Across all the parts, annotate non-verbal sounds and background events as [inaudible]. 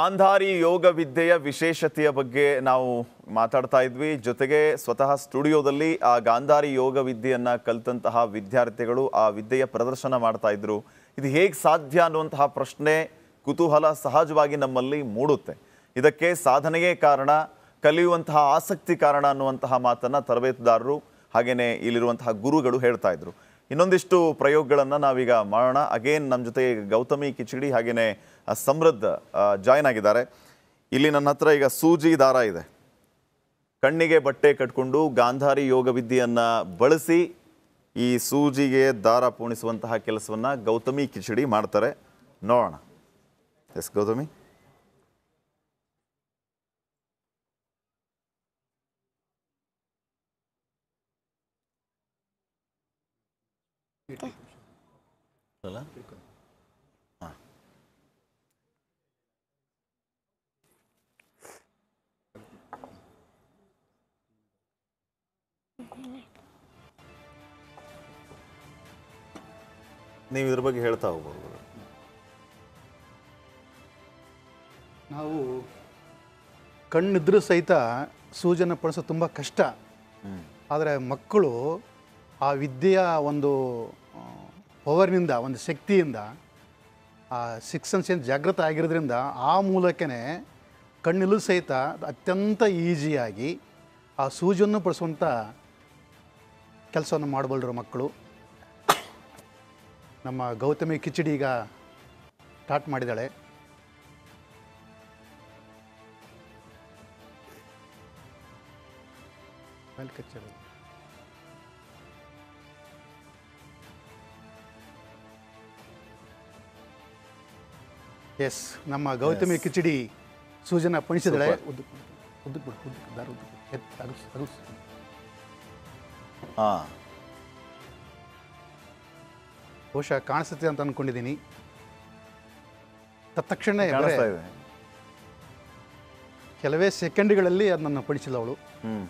ಗಾಂಧಾರಿ ಯೋಗ ವಿದ್ಯೆಯ ವಿಶೇಷತೆಯ ಬಗ್ಗೆ ನಾವು ಮಾತಾಡ್ತಾ ಇದ್ವಿ. ಜೊತೆಗೆ ಸ್ವತಃ ಸ್ಟುಡಿಯೋದಲ್ಲಿ ಆ ಗಾಂಧಾರಿ ಯೋಗ ವಿದ್ಯೆಯನ್ನ ಕಲಿತಂತಹ ವಿದ್ಯಾರ್ಥಿಗಳು ಆ ವಿದ್ಯೆಯ ಪ್ರದರ್ಶನ ಮಾಡ್ತಾ ಇದ್ರು. ಇದು ಹೇಗೆ ಸಾಧ್ಯ ಅನ್ನುವಂತಹ ಪ್ರಶ್ನೆ ಕುತೂಹಲ ಸಹಜವಾಗಿ ನಮ್ಮಲ್ಲಿ ಮೂಡುತ್ತೆ. ಇದಕ್ಕೆ ಸಾಧನೆಯೇ ಕಾರಣ, ಕಲಿಯುವಂತಹ ಆಸಕ್ತಿ ಕಾರಣ ಅನ್ನುವಂತಹ ಮಾತನ್ನ ತರಬೇತುದಾರರು ಹಾಗೆಯೇ ಇಲ್ಲಿರುವಂತಹ ಗುರುಗಳು ಹೇಳ್ತಾ ಇದ್ರು. ಇನ್ನೊಂದಿಷ್ಟು ಪ್ರಯೋಗಗಳನ್ನು ನಾವೀಗ ಮಾಡೋಣ. ಅಗೇನ್ ನಮ್ಮ ಜೊತೆ ಗೌತಮಿ ಕಿಚಡಿ ಹಾಗೆಯೇ ಸಮೃದ್ಧ ಜಾಯ್ನ್ ಆಗಿದ್ದಾರೆ. ಇಲ್ಲಿ ನನ್ನ ಹತ್ರ ಈಗ ಸೂಜಿ ದಾರ ಇದೆ. ಕಣ್ಣಿಗೆ ಬಟ್ಟೆ ಕಟ್ಕೊಂಡು ಗಾಂಧಾರಿ ಯೋಗ ವಿದ್ಯೆಯನ್ನು ಬಳಸಿ ಈ ಸೂಜಿಗೆ ದಾರ ಪೂಣಿಸುವಂತಹ ಕೆಲಸವನ್ನು ಗೌತಮಿ ಕಿಚಡಿ ಮಾಡ್ತಾರೆ. ನೋಡೋಣ. ಎಸ್ ಗೌತಮಿ? ನೀವು ಇದ್ರ ಬಗ್ಗೆ ಹೇಳ್ತಾ ಹೋಗ್ಬೋದು. ನಾವು ಕಣ್ಣಿದ್ರೂ ಸಹಿತ ಸೂಜನ ಪಡಿಸೋದು ತುಂಬ ಕಷ್ಟ. ಆದರೆ ಮಕ್ಕಳು ಆ ವಿದ್ಯೆಯ ಒಂದು ಪವರ್ನಿಂದ, ಒಂದು ಶಕ್ತಿಯಿಂದ, ಆ ಸಿಕ್ಸ್ ಏನು ಜಾಗೃತ ಆಗಿರೋದ್ರಿಂದ ಆ ಮೂಲಕನೇ ಕಣ್ಣಿಲು ಸಹಿತ ಅತ್ಯಂತ ಈಸಿಯಾಗಿ ಆ ಸೂಜಿಯನ್ನು ಪಡಿಸುವಂಥ ಕೆಲಸವನ್ನು ಮಾಡಬಲ್ಲರು ಮಕ್ಕಳು. ನಮ್ಮ ಗೌತಮಿ ಕಿಚಡಿ ಈಗ ಸ್ಟಾರ್ಟ್ ಮಾಡಿದ್ದಾಳೆ. ಮೇಲೆ ಎಸ್ ನಮ್ಮ ಗೌತಮಿ ಕಿಚಡಿ ಸೂಜನ ಪಣಿಸಿದಳೆ. ಬಹುಶಃ ಕಾಣಿಸುತ್ತೆ ಅಂತ ಅನ್ಕೊಂಡಿದ್ದೀನಿ ತತ್ಕ್ಷಣ ಬರೇ ಕೆಲವೇ ಸೆಕೆಂಡ್ಗಳಲ್ಲಿ ಅದನ್ನ ಪಡಿಸಿಲ್ಲ ಅವಳು ಹ್ಮ್.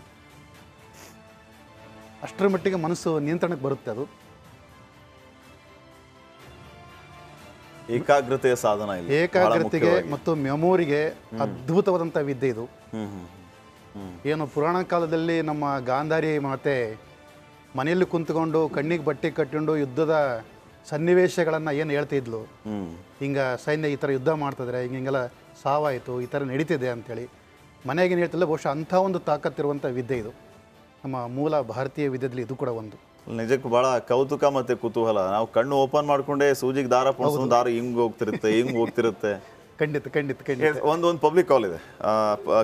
ಅಷ್ಟರ ಮಟ್ಟಿಗೆ ಮನಸ್ಸು ನಿಯಂತ್ರಣಕ್ಕೆ ಬರುತ್ತೆ ಅದು. ಏಕಾಗ್ರತೆಯ ಸಾಧನ ಏಕಾಗ್ರತೆಗೆ ಮತ್ತು ಮೆಮೊರಿಗೆ ಅದ್ಭುತವಾದಂಥ ವಿದ್ಯೆ ಇದು ಏನು ಪುರಾಣ ಕಾಲದಲ್ಲಿ ನಮ್ಮ ಗಾಂಧಾರಿ ಮಾತೆ ಮನೆಯಲ್ಲಿ ಕುಂತ್ಕೊಂಡು ಕಣ್ಣಿಗೆ ಬಟ್ಟೆ ಕಟ್ಟಿಕೊಂಡು ಯುದ್ಧದ ಸನ್ನಿವೇಶಗಳನ್ನು ಏನು ಹೇಳ್ತಿದ್ಲು? ಹಿಂಗ ಹಿಂಗೆ ಸೈನ್ಯ ಈ ಥರ ಯುದ್ಧ ಮಾಡ್ತಿದ್ರೆ ಹಿಂಗೆ ಹಿಂಗೆಲ್ಲ ಸಾವಾಯಿತು ಈ ಥರ ನಡೀತಿದೆ ಅಂಥೇಳಿ ಮನೆಗೆ ಹೇಳ್ತಿಲ್ಲ ಬಹುಶಃ ಅಂಥ ಒಂದು ತಾಕತ್ತಿರುವಂಥ ವಿದ್ಯೆ ಇದು. ನಮ್ಮ ಮೂಲ ಭಾರತೀಯ ವಿದ್ಯೆಯಲ್ಲಿ ಇದು ಕೂಡ ಒಂದು. ನಿಜಕ್ಕೂ ಬಹಳ ಕೌತುಕ ಮತ್ತೆ ಕುತೂಹಲ. ನಾವು ಕಣ್ಣು ಓಪನ್ ಮಾಡ್ಕೊಂಡೆ ಸೂಜಿಗೆ ದಾರ ಪುಣಿಸೋ ದಾರ ಹಿಂಗ್ ಹೋಗ್ತಿರುತ್ತೆ ಹಿಂಗ್ ಹೋಗ್ತಿರುತ್ತೆ. [laughs] ಖಂಡಿತ ಖಂಡಿತ ಖಂಡಿತ. ಒಂದು ಒಂದು ಪಬ್ಲಿಕ್ ಕಾಲ್ ಇದೆ.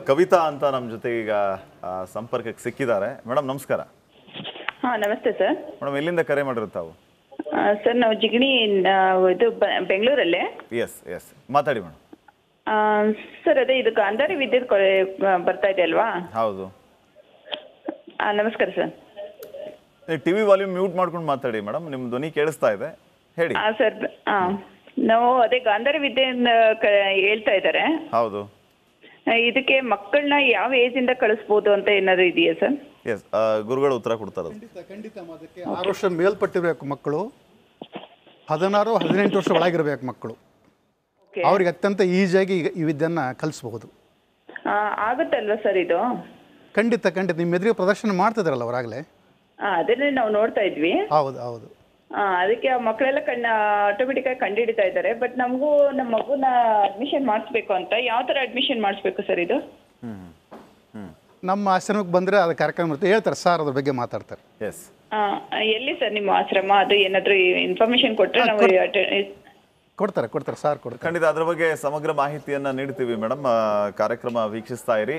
ಕವಿತಾ ಅಂತ ನಮ್ಮ ಜೊತೆ ಈಗ ಸಂಪರ್ಕಕ್ಕೆ ಸಿಕ್ಕಿದ್ದಾರೆ. ಮೇಡಮ್ ನಮಸ್ಕಾರ. ಹಾ ನಮಸ್ತೆ ಸರ್. ಮೇಡಮ್ ಎಲ್ಲಿಂದ ಕರೆ ಮಾಡಿರೋ ತಾವು? ಸರ್ ನಾವು ಜಿಗಣಿ ಇದು ಬೆಂಗಳೂರಲ್ಲೇ. ಎಸ್ ಎಸ್ ಮಾತಾಡಿ ಮೇಡಮ್ ಆ, ಸರ್ ಅದೇ ಇದು ಗಾಂಧಾರಿ ವಿದ್ಯುತ್ ಬರ್ತಾ ಇದೆ ಅಲ್ವಾ? ಹೌದು. ಆ, ನಮಸ್ಕಾರ ಸರ್. ಟಿವಿ ವಾಲ್ಯೂಮ್ ಮ್ಯೂಟ್ ಮಾಡ್ಕೊಂಡು ಮಾತಾಡಿ ಮೇಡಮ್ ನಿಮ್ಮ ಧ್ವನಿ ಕೇಳಿಸ್ತಾ ಇದೆ. ಹೇಳಿ. ಆ ಸರ್ ಆ, ನಾವು ಅದೇ ಗಾಂಧಾರಿ ವಿದ್ಯೆಯಿಂದ ಕ- ಹೇಳ್ತಾ ಇದ್ದಾರೆ. ಹೌದು. ಇದಕ್ಕೆ ಮಕ್ಕಳನ್ನ ಯಾವ ಏಜ್ ಇಂದ ಕಳಿಸ್ಬೋದು ಅಂತ ಏನಾದ್ರು ಇದೆಯಾ ಸರ್? ಎಸ್ ಗುರುಗಳು ಉತ್ತರ ಕೊಡ್ತಾರೆ. ಖಂಡಿತ ಖಂಡಿತ ಅದಕ್ಕೆ ಆರು ವರ್ಷ ಮೇಲ್ಪಟ್ಟಿರಬೇಕು ಮಕ್ಕಳು. ಹದಿನಾರು ಹದಿನೆಂಟು ವರ್ಷ ಒಳಗಿರಬೇಕು ಮಕ್ಕಳು. ಓಕೆ ಅವ್ರಿಗೆ ಅತ್ಯಂತ ಈಸಿಯಾಗಿ ಈಗ ಈ ವಿದ್ಯೆಯನ್ನು ಕಲಿಸಬಹುದು. ಆಗುತ್ತಲ್ವಾ ಸರ್ ಇದು? ಖಂಡಿತ ಖಂಡಿತ. ನಿಮ್ಮ ಎದುರಿಗೆ ಪ್ರದರ್ಶನ ಮಾಡ್ತಿದಾರಲ್ಲ ಅವರಾಗಲೇ. ಆ, ಅದನ್ನೇ ನಾವು ನೋಡ್ತಾ ಇದ್ವಿ. ಹೌದು ಹೌದು. ಆ, ಅದಕ್ಕೆ ಆ ಮಕ್ಕಳೆಲ್ಲ ಕಣ್ಣ ಆಟೋಮೆಟಿಕ್ ಆಗಿ ಕಂಡುಹಿಡಿತಾ ಇದ್ದಾರೆ. ಬಟ್ ನಮಗೂ ನಮ್ಮ ಮಗುನ ಅಡ್ಮಿಷನ್ ಮಾಡಿಸ್ಬೇಕು ಅಂತ ಯಾವ ಥರ ಅಡ್ಮಿಷನ್ ಮಾಡಿಸ್ಬೇಕು ಸರ್ ಇದು? ಹ್ಮ್ ಹ್ಮ್ ನಮ್ಮ ಆಶ್ರಮಕ್ಕೆ ಬಂದರೆ ಅದು ಕಾರ್ಯಕ್ರಮ ಇರುತ್ತೆ. ಹೇಳ್ತಾರೆ ಸರ್ ಅದ್ರ ಬಗ್ಗೆ ಮಾತಾಡ್ತಾರೆ. ಎಸ್ ಆ, ಎಲ್ಲಿ ಸರ್ ನಿಮ್ಮ ಆಶ್ರಮ? ಅದು ಏನಾದರೂ ಇನ್ಫಾರ್ಮೇಶನ್ ಕೊಟ್ಟರೆ ನಾವು ಅಟೆ- ಕೊಡ್ತಾರೆ ಕೊಡ್ತಾರೆ ಸಾರ್ ಕೊಡ್ತಾರೆ. ಖಂಡಿತ ಅದ್ರ ಬಗ್ಗೆ ಸಮಗ್ರ ಮಾಹಿತಿಯನ್ನ ನೀಡ್ತೀವಿ ಮೇಡಮ್. ಕಾರ್ಯಕ್ರಮ ವೀಕ್ಷಿಸ್ತಾ ಇರಿ.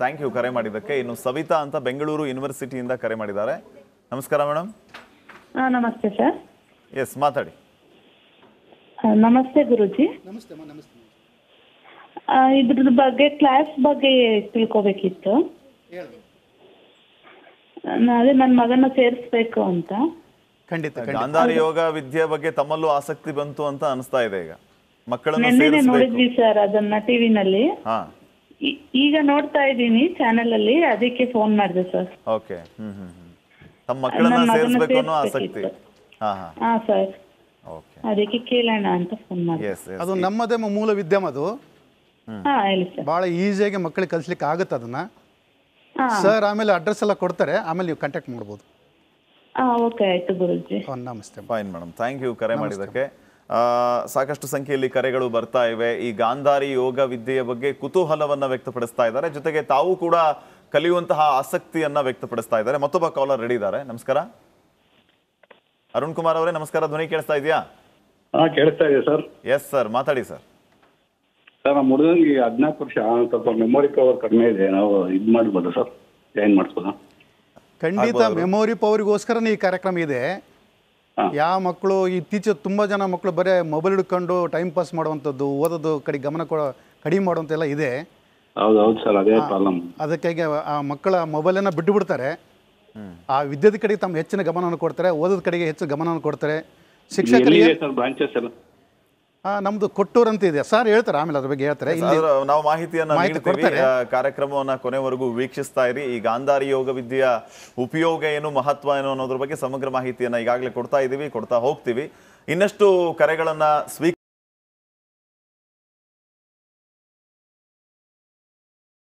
ಥ್ಯಾಂಕ್ ಯು ಕರೆ ಮಾಡಿದ್ದಕ್ಕೆ. ಇನ್ನು ಸವಿತಾ ಅಂತ ಬೆಂಗಳೂರು ಯೂನಿವರ್ಸಿಟಿಯಿಂದ ಕರೆ ಮಾಡಿದ್ದಾರೆ. ನಮಸ್ಕಾರ ಮೇಡಮ್. ನಮಸ್ತೆ ಸರ್. ಎಸ್ ಮಾತಾಡಿ. ನಮಸ್ತೆ ಗುರುಜಿ. ನಮಸ್ತೆ ಇದ್ರದ್ದು ಬಗ್ಗೆ ಕ್ಲಾಸ್ ಬಗ್ಗೆ ತಿಳ್ಕೊಬೇಕಿತ್ತು. ಅದೇ ನನ್ನ ಮಗನ ಸೇರಿಸ್ಬೇಕು ಅಂತ. ಖಂಡಿತ ಗಾಂಧಾರಿ ಯೋಗ ವಿದ್ಯೆ ಬಗ್ಗೆ ತಮ್ಮಲ್ಲೂ ಆಸಕ್ತಿ ಬಂತು ಅಂತ ಅನಿಸ್ತಾ ಇದೆ ಈಗ. ಮಕ್ಕಳನ್ನು ನೋಡಿದ್ವಿ ಸರ್ ಅದನ್ನ ಟಿವಿನಲ್ಲಿ ಹಾ. ಈಗ ನೋಡ್ತಾ ಇದ್ದೀನಿ ಚಾನೆಲ್ ಅಲ್ಲಿ ಅದಕ್ಕೆ ಫೋನ್ ಮಾಡಿದೆ ಸರ್. ಓಕೆ. ಹ್ಮ್ ಹ್ಮ್ ಹ್ಮ್. ತಮ್ಮ ಮಕ್ಕಳನ್ನ ಸೇರಿಸಬೇಕು ಅನ್ನೋ ಆಸಕ್ತಿ. ಹಾ ಹಾ. ಸರ್. ಓಕೆ. ಅದಕ್ಕೆ ಕೇಳೋಣ ಅಂತ ಫೋನ್ ಮಾಡಿದೆ. ಅದು ನಮ್ಮದೇ ಮೂಲ ವಿದ್ಯಮ ಅದು ಹಾ ಹೇಳಿ ಸರ್. ಭಾಳ ಈಸಿಯಾಗಿ ಮಕ್ಕಳಿಗೆ ಕಲಿಸ್ಲಿಕ್ಕೆ ಆಗುತ್ತೆ ಅದನ್ನ. ಹಾ. ಸರ್ ಆಮೇಲೆ ಅಡ್ರೆಸ್ ಎಲ್ಲ ಕೊಡ್ತಾರೆ. ಆಮೇಲೆ ನೀವು ಕಾಂಟ್ಯಾಕ್ಟ್ ಮಾಡ್ಬೋದು. ಓಕೆ ಆಯ್ತು ಗುರುಜಿ. ಹಾಂ ನಮಸ್ತೆ. ಫೈನ್ ಮೇಡಮ್ ಥ್ಯಾಂಕ್ ಯು ಕರೆ ಮಾಡಿದ್ದಕ್ಕೆ. ಆ, ಸಾಕಷ್ಟು ಸಂಖ್ಯೆಯಲ್ಲಿ ಕರೆಗಳು ಬರ್ತಾ ಇವೆ. ಈ ಗಾಂಧಾರಿ ಯೋಗ ವಿದ್ಯೆಯ ಬಗ್ಗೆ ಕುತೂಹಲವನ್ನ ವ್ಯಕ್ತಪಡಿಸ್ತಾ ಇದ್ದಾರೆ. ಜೊತೆಗೆ ತಾವು ಕೂಡ ಕಲಿಯುವಂತಹ ಆಸಕ್ತಿಯನ್ನ ವ್ಯಕ್ತಪಡಿಸ್ತಾ ಇದ್ದಾರೆ. ಮತ್ತೊಬ್ಬ ಕಾಲರ್ ರೆಡಿ ಇದ್ದಾರೆ. ನಮಸ್ಕಾರ. ಅರುಣ್ ಕುಮಾರ್ ಅವರೇ ನಮಸ್ಕಾರ. ಧ್ವನಿ ಕೇಳಿಸ್ತಾ ಇದೆಯಾ? ಹಾ ಕೇಳಿಸ್ತಾ ಇದೆ ಸರ್. ಎಸ್ ಸರ್ ಮಾತಾಡಿ ಸರ್ ಸರ್ ನಮ್ಮ ಹುಡುಗನಿಗೆ ಹದಿನಾಲ್ಕು ವರ್ಷ ಸ್ವಲ್ಪ ಮೆಮೊರಿ ಪವರ್ ಕಡಿಮೆ ಇದೆ. ನಾವು ಇದು ಮಾಡ್ಬೋದು ಸರ್? ಜಾಯಿನ್ ಮಾಡಿಸ್ಬೋದಾ ಖಂಡಿತ ಮೆಮೊರಿ ಪವರಿಗೋಸ್ಕರನೇ ಈ ಕಾರ್ಯಕ್ರಮ ಇದೆ. ಯಾವ ಮಕ್ಕಳು ಇತ್ತೀಚೆ ತುಂಬ ಜನ ಮಕ್ಕಳು ಬರೀ ಮೊಬೈಲ್ ಹಿಡ್ಕೊಂಡು ಟೈಮ್ ಪಾಸ್ ಮಾಡುವಂಥದ್ದು ಓದೋದು ಕಡೆ ಗಮನ ಕೊಡ ಕಡಿಮೆ ಮಾಡುವಂತೆಲ್ಲ ಇದೆ. ಹೌದು ಹೌದು ಸರ್ ಅದೇ ಪ್ರಾಬ್ಲಮ್ ಅದಕ್ಕಾಗಿ ಆ ಮಕ್ಕಳ ಅನ್ನ ಬಿಟ್ಟು ಬಿಡ್ತಾರೆ. ಆ ವಿದ್ಯೆದ ಕಡೆಗೆ ತಮ್ಮ ಹೆಚ್ಚಿನ ಗಮನವನ್ನು ಕೊಡ್ತಾರೆ ಓದೋದ ಕಡೆಗೆ ಹೆಚ್ಚು ಗಮನವನ್ನು ಕೊಡ್ತಾರೆ. ಶಿಕ್ಷಕರಿಗೆ ಎಲ್ಲಿದೆ ಸರ್ ಬ್ರಾಂಚಸ್ ಎಲ್ಲ ಆ, ನಮ್ದು ಕೊಟ್ಟೂರ್ ಅಂತ ಇದೆ ಸರ್ ಹೇಳ್ತಾರೆ ಆಮೇಲೆ ಅದ್ರ ಬಗ್ಗೆ ಹೇಳ್ತಾರೆ. ನಾವು ಮಾಹಿತಿಯನ್ನ ನೀಡ್ತೀವಿ. ಆ, ಕಾರ್ಯಕ್ರಮವನ್ನ ಕೊನೆವರೆಗೂ ವೀಕ್ಷಿಸ್ತಾ ಇರಿ. ಈ ಗಾಂಧಾರಿ ಯೋಗ ವಿದ್ಯೆಯ ಉಪಯೋಗ ಏನು ಮಹತ್ವ ಏನು ಅನ್ನೋದ್ರ ಬಗ್ಗೆ ಸಮಗ್ರ ಮಾಹಿತಿಯನ್ನ ಈಗಾಗಲೇ ಕೊಡ್ತಾ ಇದ್ದೀವಿ ಕೊಡ್ತಾ ಹೋಗ್ತೀವಿ. ಇನ್ನಷ್ಟು ಕರೆಗಳನ್ನ ಸ್ವೀಕಾರ